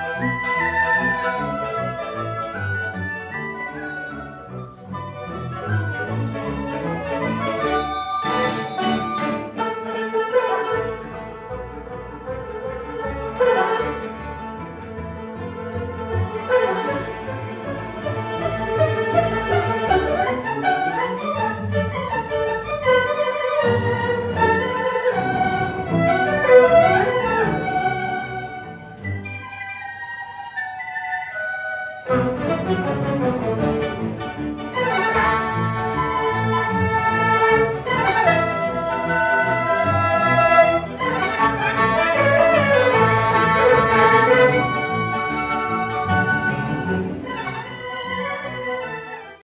Música